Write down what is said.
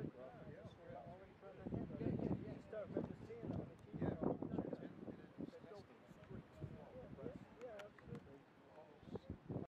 photograph